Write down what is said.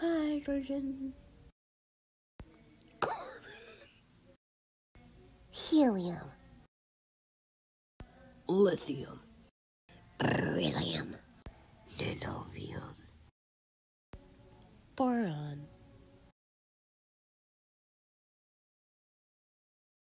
Hydrogen. Helium. Lithium. Beryllium. Nanovium. Boron.